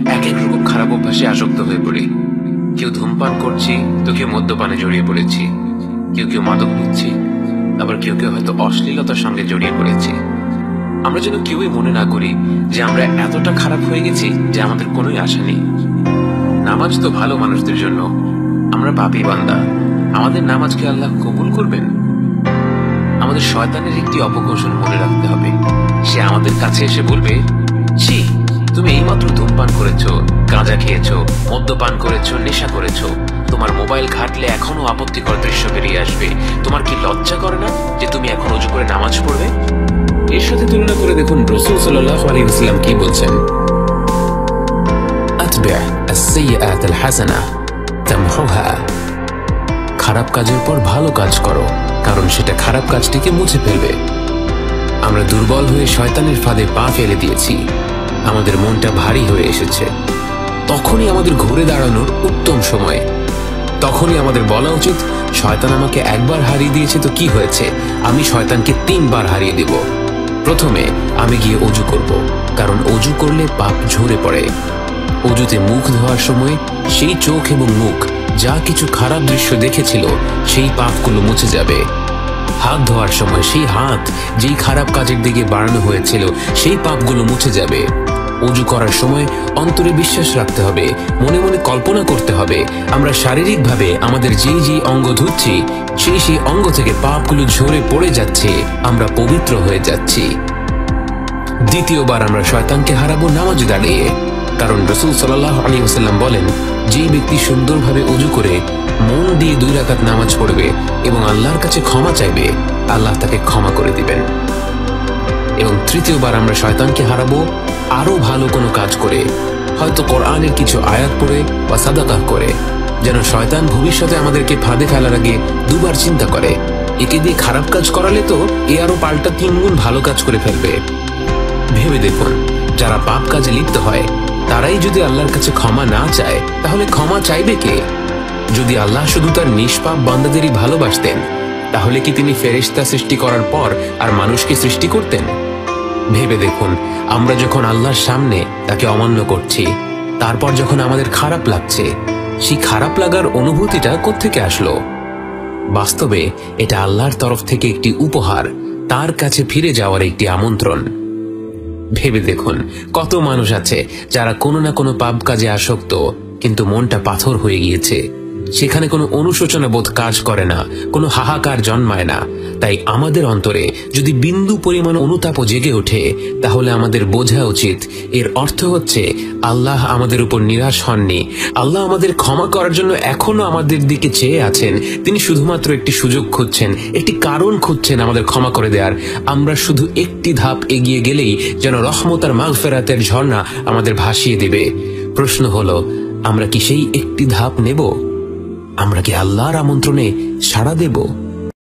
এক এক রকম খারাপ অভ্যাসে আসক্ত হয়ে পড়ি। কেউ ধূমপান করছি, তো কেউ মদ্যপানে জড়িয়ে পড়েছি। কেউ কেউ মাদক নিচ্ছি, আবার কেউ কেউ হয়তো অশ্লীলতার সঙ্গে জড়িয়ে পড়েছি। আমরা যেন কেউই মনে না করি যে আমরা এতটা খারাপ হয়ে গেছি যে আমাদের কোনোই আশা নেই। নামাজ তো ভালো মানুষদের জন্য। আমরা পাপি বান্দা। আমাদের নামাজকে আল্লাহ কবুল করবেন? আমাদের শয়তানের একটি অপকৌশল মনে রাখতে হবে। সে আমাদের কাছে এসে বলবে, ছি তুমি এইমাত্র ধূমপান করেছ, গাঁজা খেয়েছো, মদ্যপান করেছ, নেশা করেছ। তোমার মোবাইল ঘাটলে এখনও আপত্তিকর দৃশ্য বেরিয়ে আসবে। তোমার কি লজ্জা করে না যে তুমি এখন উজু করে নামাজ পড়বে? এর সাথে তুলনা করে দেখুন রসুল সাল্লাহ আলী ইসলাম কি বলছেন। খারাপ কাজের পর ভালো কাজ করো, কারণ সেটা খারাপ কাজটিকে মুছে ফেলবে। আমরা দুর্বল হয়ে শয়তানের ফাঁদে পা ফেলে দিয়েছি। আমাদের মনটা ভারী হয়ে এসেছে। তখনই আমাদের ঘুরে দাঁড়ানোর উত্তম সময়। তখনই আমাদের বলা উচিত, শয়তান আমাকে একবার হারিয়ে দিয়েছে তো কি হয়েছে? আমি শয়তানকে তিনবার হারিয়ে দেব। প্রথমে আমি গিয়ে অজু করব, কারণ অজু করলে পাপ ঝরে পড়ে। অজুতে মুখ ধোয়ার সময় সেই চোখ এবং মুখ, যা কিছু খারাপ দৃশ্য দেখেছিল, সেই পাপগুলো মুছে যাবে। হাত ধোয়ার সময় সেই হাত, যেই খারাপ কাজের দিকে বাড়ানো হয়েছিল, সেই পাপগুলো মুছে যাবে। অজু করার সময় অন্তরে বিশ্বাস রাখতে হবে, মনে মনে কল্পনা করতে হবে। আমরা শারীরিকভাবে আমাদের যেই যেই অঙ্গ ধুচ্ছি সেই সেই অঙ্গ থেকে পাপগুলো ঝরে পড়ে যাচ্ছে, আমরা পবিত্র হয়ে যাচ্ছি। দ্বিতীয়বার আমরা শয়তানকে হারাবো নামাজ দাঁড়িয়ে কারণ রসুল সাল্লাহ আলী ওসাল্লাম বলেন, যেই ব্যক্তি সুন্দরভাবে উজু করে, মন দিয়ে দুই রাকাত নামাজ পড়বে এবং আল্লাহর কাছে ক্ষমা চাইবে, আল্লাহ তাকে ক্ষমা করে দিবেন। এবং তৃতীয়বার আমরা শয়তানকে হারাবো আরও ভালো কোনো কাজ করে। হয়তো কোরআনের কিছু আয়াত পড়ে বা সাদাকাহ করে, যেন শয়তান ভবিষ্যতে আমাদেরকে ফাঁদে ফেলার আগে দুবার চিন্তা করে। একে দিয়ে খারাপ কাজ করালে তো এ আরও পাল্টা তিনগুণ ভালো কাজ করে ফেলবে। ভেবে দেখুন, যারা পাপ কাজে লিপ্ত হয়, তারাই যদি আল্লাহর কাছে ক্ষমা না চায়, তাহলে ক্ষমা চাইবে কে? যদি আল্লাহ শুধু তার নিষ্পাপ বান্দাদেরই ভালোবাসতেন, তাহলে কি তিনি ফেরেশতা সৃষ্টি করার পর আর মানুষকে সৃষ্টি করতেন? ভেবে দেখুন, আমরা যখন আল্লাহর সামনে তাকে অমান্য করছি, তারপর যখন আমাদের খারাপ লাগছে, সেই খারাপ লাগার অনুভূতিটা কোত্থেকে আসলো? বাস্তবে এটা আল্লাহর তরফ থেকে একটি উপহার, তার কাছে ফিরে যাওয়ার একটি আমন্ত্রণ। ভেবে দেখুন, কত মানুষ আছে যারা কোনো না কোনো পাপ কাজে আসক্ত, কিন্তু মনটা পাথর হয়ে গিয়েছে। সেখানে কোনো অনুশোচনা বোধ কাজ করে না, কোনো হাহাকার জন্মায় না। তাই আমাদের অন্তরে যদি বিন্দু পরিমাণ অনুতাপও জেগে ওঠে, তাহলে আমাদের বোঝা উচিত। এর অর্থ হচ্ছে, আল্লাহ আমাদের উপর নিরাশ হননি। আল্লাহ আমাদের ক্ষমা করার জন্য এখনও আমাদের দিকে চেয়ে আছেন। তিনি শুধুমাত্র একটি সুযোগ খুঁজছেন, একটি কারণ খুঁজছেন আমাদের ক্ষমা করে দেওয়ার আমরা শুধু একটি ধাপ এগিয়ে গেলেই যেন রহমত আর মাগফেরাতের ঝর্ণা আমাদের ভাসিয়ে দেবে। প্রশ্ন হলো, আমরা কি সেই একটি ধাপ নেব? আমরা কি আল্লাহর আমন্ত্রণে সাড়া দেব?